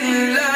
لله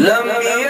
لم